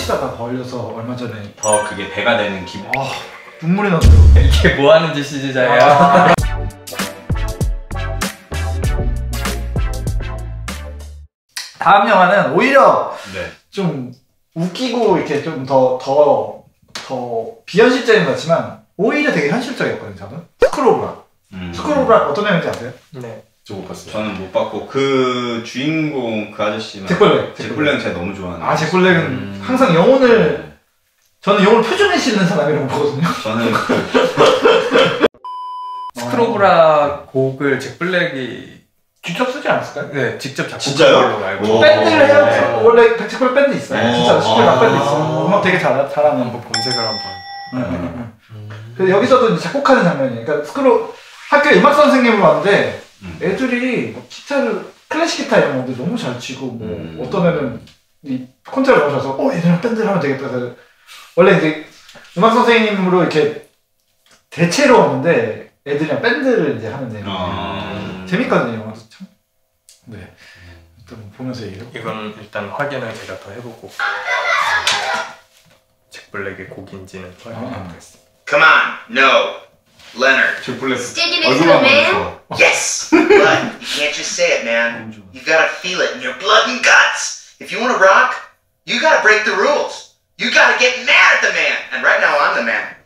치다가 걸려서 얼마 전에 더 그게 배가 되는 기분. 아 눈물이 나더라고. 이게 뭐 하는 짓이지 자야 아. 다음 영화는 오히려 네. 좀 웃기고 이렇게 좀 더 더 더 비현실적인 것 같지만 오히려 되게 현실적이었거든요 저는 School of Rock 음. School of Rock 어떤 내용인지 아세요? 네 저거 봤어요. 저는 못 봤고 그 주인공 그 아저씨만 잭 블랙. 잭 블랙 제가 너무 좋아하는. 아 잭 블랙은 음. 항상 영혼을 네. 저는 영혼을 표정에 싣는 사람이라고 보거든요 저는 그 School of Rock 곡을 잭 블랙이 직접 쓰지 않았을까요? 네 직접 작곡한 진짜요? 걸로 알고 오. 밴드를 해야 네. 원래 잭 블랙 밴드 있어요 어. 진짜 School of Rock 아. 밴드 있어요 음악 되게 잘, 잘하는 한번 검색을 한번 음, 음, 음. 그래서 여기서도 이제 작곡하는 장면이에요. 그러니까 스크로 학교에 음악 선생님으로 왔는데 음. 애들이 뭐 기타를 클래식 기타 이런 것도 너무 잘 치고 뭐 음. 어떤 애는 이 콘트를 넣으셔서 어 얘들은 밴드를 하면 되겠다. 그래서 원래 이제 음악 선생님으로 이렇게 대체로 왔는데 애들이랑 밴드를 이제 하는 내용. 아. 재밌거든요 영화도 참. 네. 일단 보면서 얘기해. 이건 일단 확인을 제가 더 해보고 잭 블랙의 곡인지는 확인해보겠습니다 Come on, no. Leonard. Sticking it to the man? Yes! but you can't just say it, man. You gotta feel it in your blood and guts. If you wanna rock, you gotta break the rules. You gotta get mad at the man. And right now, I'm the man.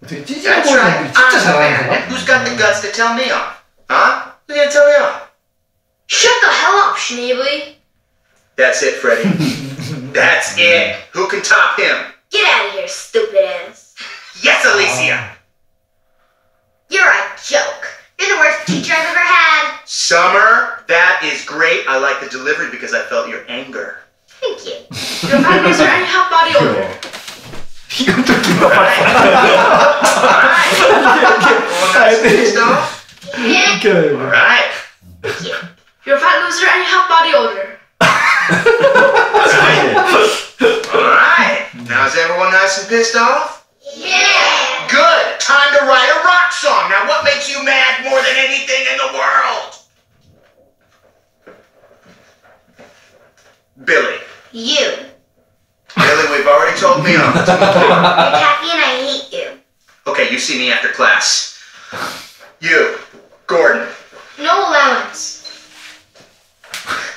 That's right, I'm the man. And who's got the guts to tell me off? Huh? Who's gonna tell me off? Shut the hell up, Schneebly. That's it, Freddy. That's it. Who can top him? Get out of here, stupid ass. Yes, Alicia. You're a joke. You're the worst teacher I've ever had. Summer, that is great. I like the delivery because I felt your anger. Thank you. Your fibers are any hot body odor. 이건 좀 긴가 Alright. Pissed off? Yeah. 웃겨요 이거. Alright. Thank you. You're a fat loser any hot body odor. Alright. Now is everyone nice and pissed off? You. Billy, we've already told me off. You're tacky and I hate you. Okay, you see me after class. You. Gordon. No allowance.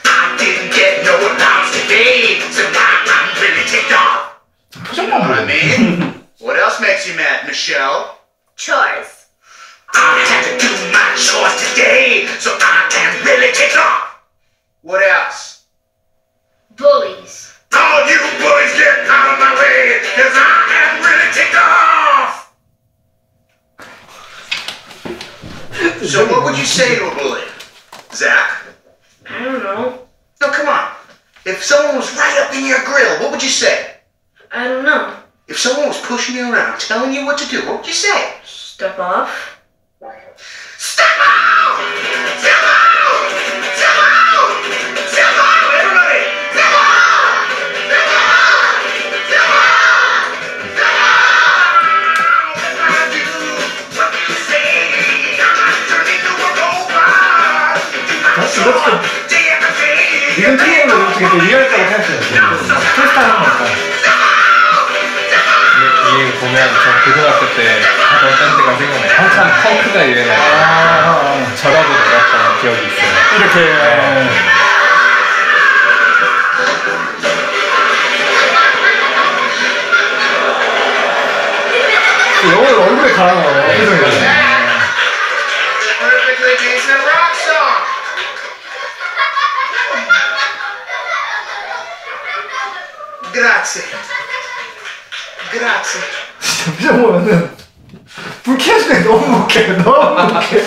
I didn't get no allowance today, so now I'm really ticked off. You know what I mean? what else makes you mad, Michelle? Chores. I had to do my chores today, so I am really ticked off. What else? Bullies. All you boys get out of my way, cause I am really ticked off. so what would you say to a bully? Zach? I don't know. No, come on. If someone was right up in your grill, what would you say? I don't know. If someone was pushing you around, telling you what to do, what would you say? Step off. I show up day after day. 이건 틀리는 거 어떻게 또 리얼하다고 생각해요. 프리스타일 하는 거니까. 이 보면 저 고등학교 때 하던 밴드가 생각나요 한참 펑크가 유행할 때 아, 저라고 놀았던 기억이 있어요 이렇게. 어. 표정 보면은 불쾌해지네. 너무 웃겨 너무 웃겨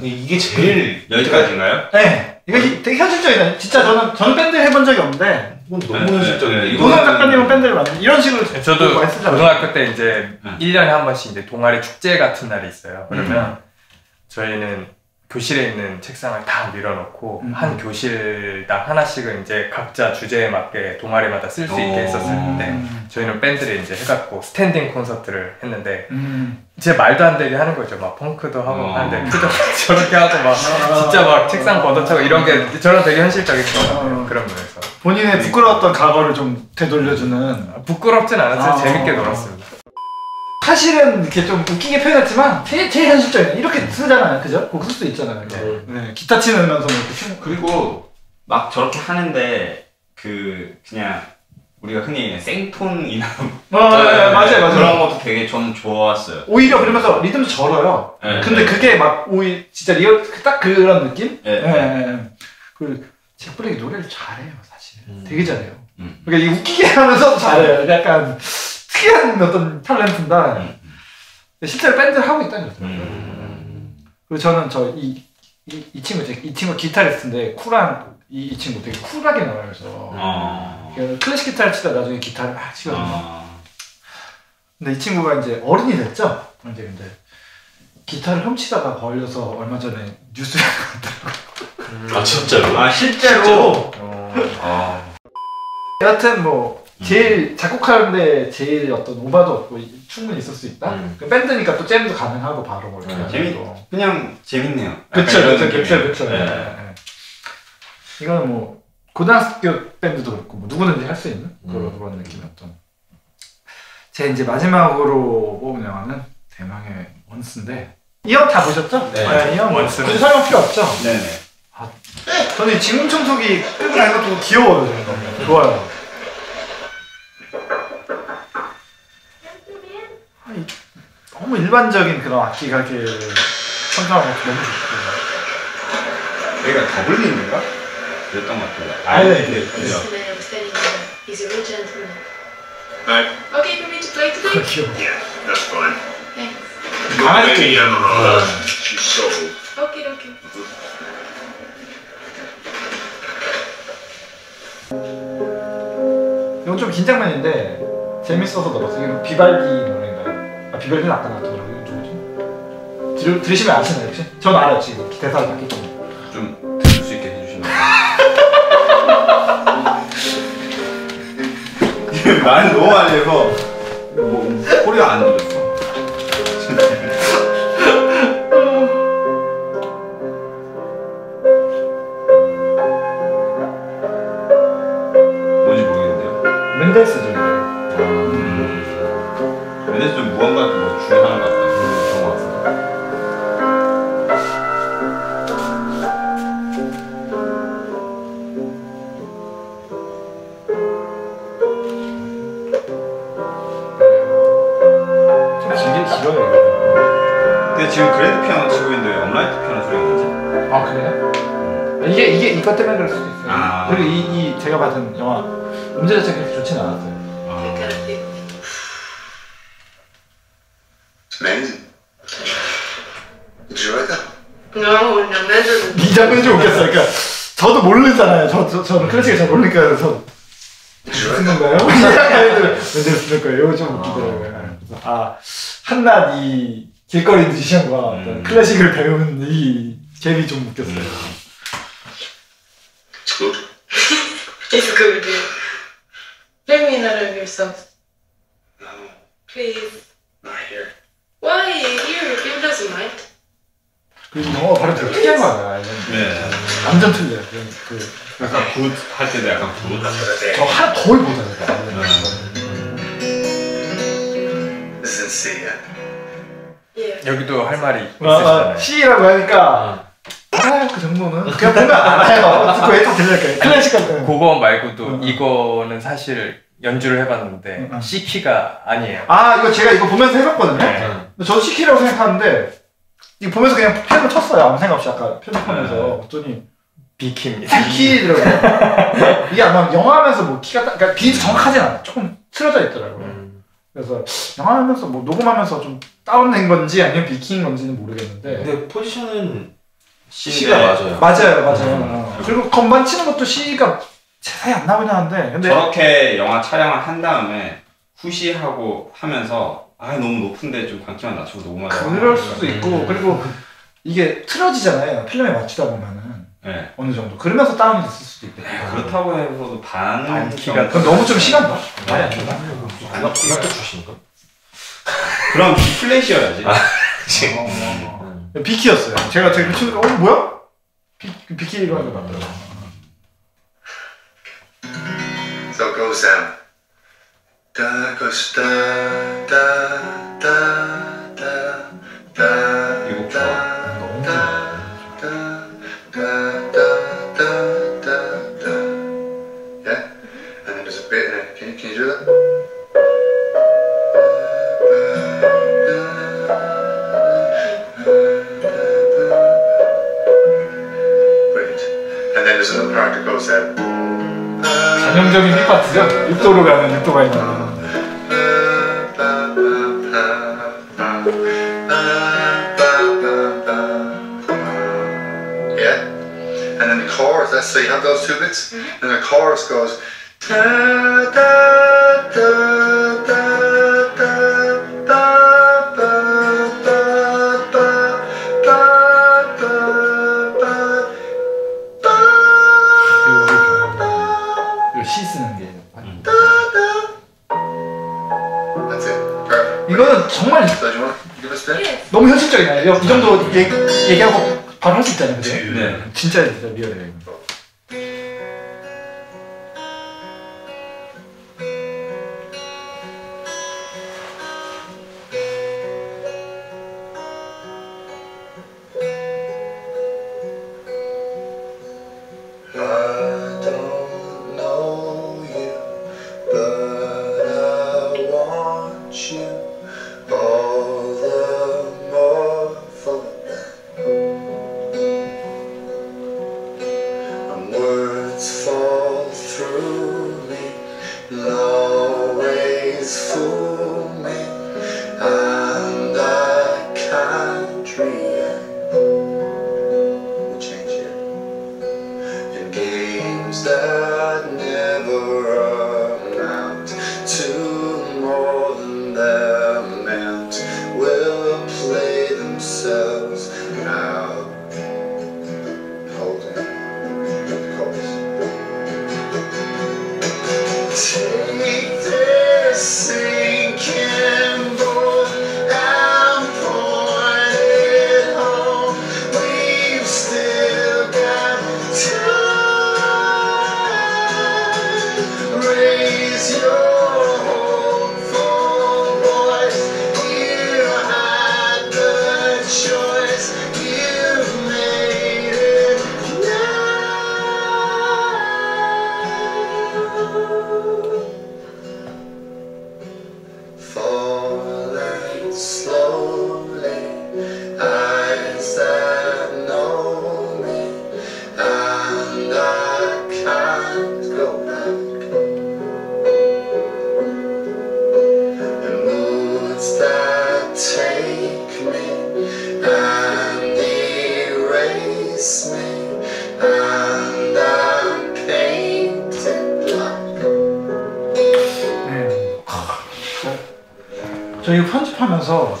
이게 제일 여기까지인가요? 네. 이거 히- 되게 현실적이다. 진짜 저는 저는 밴드 해본 적이 없는데. 이건 너무 현실적이네. 네, 이거 도상 작가님은 밴드를 만든 이런 식으로 저도 많이 쓰잖아요. 고등학교 때 이제 음. 1년에 한 번씩 이제 동아리 축제 같은 날이 있어요. 그러면 저희는 교실에 있는 책상을 다 밀어놓고 음. 한 교실당 하나씩은 이제 각자 주제에 맞게 동아리마다 쓸 수 있게 오. 했었었는데 음. 저희는 밴드를 이제 해갖고 standing 콘서트를 했는데 음. 이제 말도 안 되게 하는 거죠. 막 펑크도 하고 어. 하는데 표정 저렇게 하고 막 진짜 막 책상 걷어차고 이런 게 저는 되게 현실적인 것 같아요. 어. 그런 면에서 본인의 부끄러웠던 과거를 좀 되돌려주는 부끄럽진 않았어요. 아. 재밌게 놀았습니다. 사실은 이렇게 좀 웃기게 표현했지만 제일, 제일 현실적인 이렇게 쓰잖아요 그죠? 곡 쓸 수 있잖아요 네. 기타 치면서 뭐 이렇게 춤 그리고 막 저렇게 하는데 그 그냥 우리가 흔히 생톤이나 어, 네, 네, 맞아요 맞아요 그런 것도 되게 저는 좋았어요. 오히려 그러면서 리듬도 절어요 네, 근데 네. 그게 막 오히려 진짜 리얼 딱 그런 느낌? 네, 네. 네. 그리고 잭블랙이 노래를 잘해요 사실 되게 잘해요 음. 그러니까 이 웃기게 하면서도 잘해요 약간 특이한 어떤 탤런트인다 음. 실제로 밴드를 하고 있다는 거죠 음. 그리고 저는 저이 이, 이 친구 제- 이 친구 기타리스트인데 쿨한 이, 이 친구 되게 쿨하게 나와요 그래서 어. 클래식 기타를 치다 나중에 기타를 막 치거든요 어. 근데 이 친구가 이제 어른이 됐죠 이제 근데 기타를 훔치다가 걸려서 얼마 전에 뉴스에 아 진짜로? 아 실제로. 어, 어. 여하튼 뭐 제일 작곡하는데 제일 어떤 오바도 없고 이- 충분히 있을 수 있다. 음. 그 밴드니까 또 잼도 가능하고 바로 뭐 이렇게 음, 하고 재밌- 또. 그냥 재밌네요. 그쵸 그쵸 그쵸. 그쵸. 네. 네. 네. 이거는 뭐 고등학교 밴드도 그렇고 뭐 누구든지 할 수 있는 그런 음. 그런 느낌이었던. 제 이제 마지막으로 뽑은 영화는 대망의 원스인데 이 형 다 보셨죠? 네. 이형 원스는- 굳이 설명 필요 없죠? 네네. 저는 이 진공 청소기 끌고 다니는 것도 귀여워요. 저는. 좋아요. 아, 이- 너무 일반적인 그런 악기 가게 선정한 것도 너무 좋고. 여기가 더블린인가? 그랬던 것 같아요. 아니, 네, 네, 네. I. Okay for me to play today? 귀여워. Yeah, that's fine. Thanks. 강아지 emerald. She's sold. Okay, okay. 이건 좀 긴장면인데 재밌어서 넣었어요. 이거 비발디 노래인가요? 아 거라고 이거 누구지? 들, 들으시면 아시나요 혹시? 전 알아요 지금 대사를 바뀌기 때문에. 좀 들을 수 있게 해주시면. 말을 너무 많이 해서 뭐 소리가 안들 이거. 근데 지금 그랜드 피아노 치고 있는데 왜 업라이트 피아노 소리가 나지? 아 그래요? 이게 이게 이것 때문에 그럴 수도 있어요. 아. 그리고 이, 이 제가 받은 영화 음질 자체가 그렇게 좋지는 않았어요. That kind of thing. It's amazing. Did you write that? No, no, measurement. 이 장면이 좀 웃겼어요. 그러니까 저도 모르잖아요. 저, 저 저는 클래식을 잘 모르니까 그래서? 거예요? 얘들 왠지 쓰는 거예요. 이거 좀 웃기더라고요. 아 한낱 이 길거리 뮤지션과 어떤 음. 클래식을 배우는 이 갭이 좀 웃겼어요. It's good. It's good. Play me another of your songs, No, please. not here. Why? Here, Kim doesn't mind. 그리고 영어 발음 되게 특이한 거 알아요. 네. 완전 틀려요. 그, 그, 약간 굿 할 때도 약간 굿. 저 하나 거의 isn't Yet. Yeah. 여기도 할 말이 아, 있으시잖아요. C라고 하니까 알아요 그 정도는 그냥 보면 알아요 듣고 애도 들릴까요 클래식 같은 그거 말고도 음. 이거는 사실 연주를 해봤는데 음, 음. C 키가 아니에요. 아 이거 제가 이거 보면서 해봤거든요 네. 저도 C키라고 생각하는데 이거 보면서 그냥 피아노 쳤어요 아무 생각 없이 아까 편집하면서 봤더니 B 키입니다. C키 들어가요 이게 아마 영화하면서 뭐 키가 딱 그러니까 비트 정확하진 않아요 조금 틀어져 있더라고요 음. 그래서 영화 하면서 뭐 녹음하면서 좀 다운된 건지 아니면 비키인 건지는 모르겠는데 근데 포지션은 C가 맞아요. 맞아요 맞아요 어. 그리고 건반 치는 것도 C가 자세히 안 나오긴 하는데 근데 저렇게 영화 촬영을 한 다음에 후시하고 하면서 아 너무 높은데 좀 광기만 낮추고 녹음하자. 그럴 수도 있고 그리고 이게 틀어지잖아요. 필름에 맞추다 보면은 네. 어느 정도 그러면서 다운이 됐을 수도 있겠다. 그렇다고 해서도 반반 키가 그럼 너무 좀 시간 봐. 말이 안 되나? 아니, 중학교 출신인가? 그럼 플래시여야지. 아, 어, 어, 어. 음. 비키였어요. 제가 제가 친 어, 뭐야? 비, 비키로 하는 것 같더라고요. So goes down. goes da da da da da 이거 좋아. 너무 좋아. Can you do that? And then there's another part that goes down. 전형적인 힙파트죠. 6도로 가는 6도가 있는. Yeah. And then the chorus, let's say you have those two bits, and the chorus goes da da da da 너무 현실적이잖아요. 이 정도 얘기, 얘기 하고 바로 할 수 있잖아요. 그죠? 네. 진짜 진짜 리얼해요. What?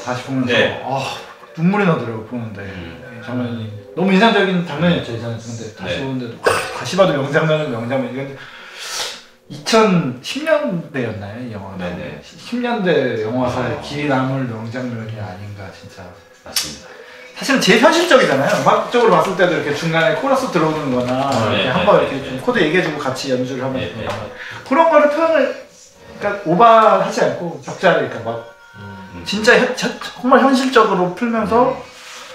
다시 보면서 네. 아 눈물이 나더라고 보는데 이 장면이 너무 인상적인 장면이었죠 예전에 근데 다시 네. 보는데 다시 봐도 명장면은 명장면 이건 2010년대였나요 이 영화가 네네. 10년대 영화사에 길이 남을 명장면이 아닌가 진짜 맞습니다. 사실은 제일 현실적이잖아요 음악적으로 봤을 때도 이렇게 중간에 코러스 들어오는 거나 네, 이렇게 네, 한번 네, 이렇게 네. 좀 코드 얘기해주고 같이 연주를 하면서 네, 네. 그런 거를 표현을 그러니까 오버하지 않고 적절하게 그러니까 막 진짜 현- 현- 정말 현실적으로 풀면서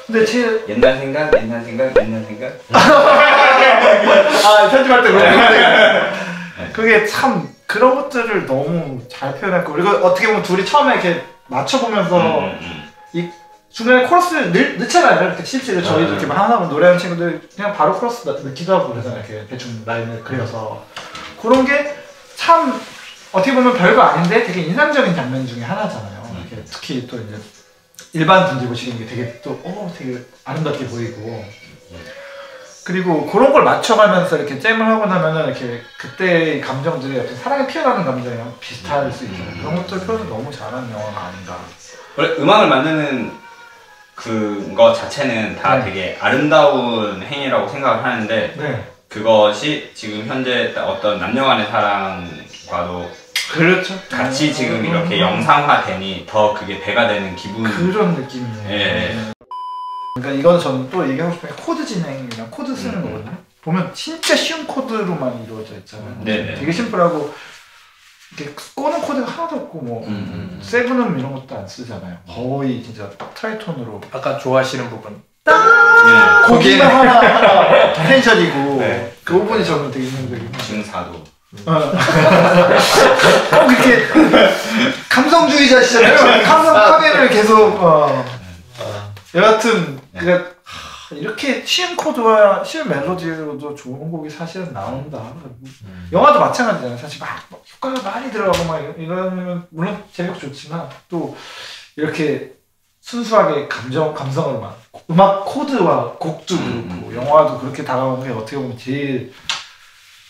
근데 제 옛날 생각, 옛날 생각, 옛날 생각. 아, 편집할 때 그런 네. 그게 참 그런 것들을 너무 잘 표현했고 그리고 어떻게 보면 둘이 처음에 이렇게 맞춰보면서 음, 음. 이 중간에 코러스를 넣, 넣잖아요 이렇게 실제로 저희도 이렇게 막 하나 노래하는 친구들 그냥 바로 코러스 넣- 넣기도 하고 그러잖아요 이렇게 대충 라인을 그려서 그런 게 참 어떻게 보면 별거 아닌데 되게 인상적인 장면 중에 하나잖아요 특히 또 이제 일반 분들 보시기엔 이게 되게 또 어, 되게 아름답게 보이고 그리고 그런 걸 맞춰가면서 이렇게 잼을 하고 나면은 이렇게 그때의 감정들이 어떤 사랑에 피어나는 감정이랑 비슷할 수 있잖아요. 그런 것들 표현을 너무 잘하는 영화가 아닌가. 원래 음악을 만드는 그거 자체는 다 네. 되게 아름다운 행위라고 생각을 하는데 네. 그것이 지금 현재 어떤 남녀 간의 사랑과도 그렇죠. 같이 지금 음, 이렇게 음, 영상화되니 더 그게 배가 되는 기분 그런 느낌이에요. 예. 그러니까 이건 저는 또 얘기하고 싶은 게 코드 진행이랑 코드 쓰는 음. 거거든요. 보면 진짜 쉬운 코드로만 이루어져 있잖아요. 네네. 되게 심플하고 이렇게 꼬는 코드가 하나도 없고 뭐 음, 음. seven음 이런 것도 안 쓰잖아요. 거의 진짜 tritone으로 아까 좋아하시는 부분. 네. 거기만 하나 하나 텐션이고 네. 그 부분이 저는 되게 증사도 어. 꼭 이렇게 감성주의자시잖아요. 감성 파괴를 계속 어. 여하튼 그냥 하, 이렇게 쉬운 코드와 쉬운 멜로디로도 좋은 곡이 사실은 나온다. 영화도 마찬가지잖아요. 사실 막, 막 효과가 많이 들어가고 막 이러- 이러면 물론 재미가 좋지만 또 이렇게 순수하게 감정 막 음악 코드와 곡도 음, 그렇고 영화도 그렇게 다가오는 게 어떻게 보면 제일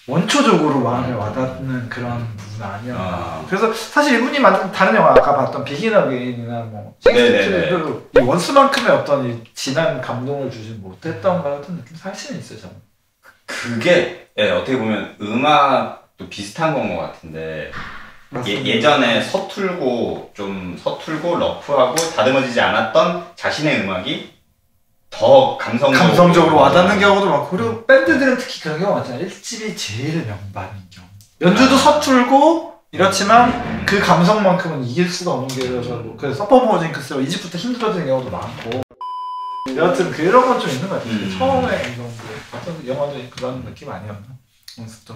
원초적으로 마음에 와닿는 그런 부분 아니었나. 아. 그래서 사실 이분이 만든 다른 영화 아까 봤던 비긴 어게인이나 뭐. 셰익스피어도 이 원스만큼의 어떤 이 진한 감동을 주지 못했던 것 같은 느낌 사실은 있어요 저는. 그게 예, 어떻게 보면 음악도 비슷한 건 것 같은데 예, 예전에 서툴고 좀 서툴고 러프하고 다듬어지지 않았던 자신의 음악이 더 감성적으로, 감성적으로 와닿는 경우도 많고 그리고 밴드들은 특히 그런 경우가 많잖아요. 1집이 제일 명반인 경우. 연주도 아. 서툴고 이렇지만 그 감성만큼은 이길 수가 없는 게 그래서 뭐 그래서 서퍼모징크스로 2집부터 힘들어지는 경우도 많고. 여하튼 그런 건 좀 있는 것 같아요. 음. 처음에 감성도 어떤 영화도 그런 느낌 아니었나? 원스도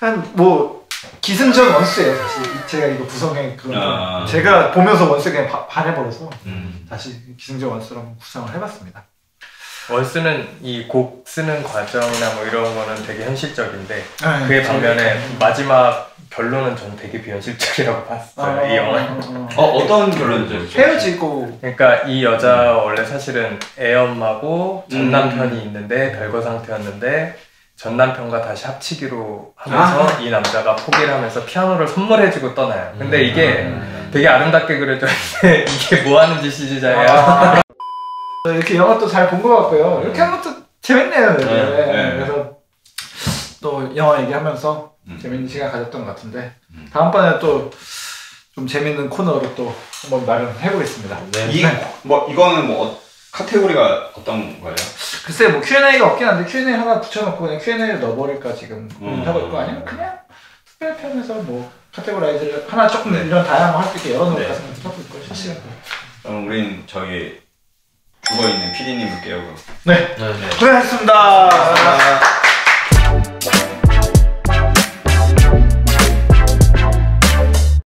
한뭐 기승전 원스예요 사실 제가 이거 구성해 그런 아. 제가 보면서 원스 그냥 바- 반해버려서 음. 다시 기승전 원스로 한번 구성을 해봤습니다 원스는 이 곡 쓰는 과정이나 뭐 이런 거는 되게 현실적인데 네, 그에 반면에 마지막 결론은 저는 되게 비현실적이라고 봤어요 이 영화. 어 어떤 결론이죠? 헤어지고 그러니까 이 여자 원래 사실은 애 엄마고 전 음. 남편이 있는데 별거 상태였는데 전 남편과 다시 합치기로 하면서 이 남자가 포기를 하면서 피아노를 선물해주고 떠나요. 근데 이게 되게 아름답게 그려져 있는데 이게 뭐 하는 짓이지 자야. 아, 이렇게 영화 또 잘 본 것 같고요. 이렇게 하는 것도 재밌네요. 되게. 네, 네. 그래서 또 영화 얘기하면서 음. 재밌는 시간 가졌던 것 같은데 음. 다음번에 또 좀 재밌는 코너로 또 한번 마련해 보겠습니다. 이뭐 이거는 뭐 어- 카테고리가 어떤 거예요? 글쎄 뭐 Q&A가 없긴 한데 Q&A 하나 붙여놓고 그냥 Q&A를 넣어버릴까 지금 고민하고 음. 있고 아니면 그냥 특별편에서 뭐 카테고라이즈를 하나 조금 이런 다양한 거할수 있게 열어놓을까 네. 생각도 하고 있고 실시간. 그럼 우린 저기 죽어 있는 PD님을 깨우고 네. 네. 고생하셨습니다.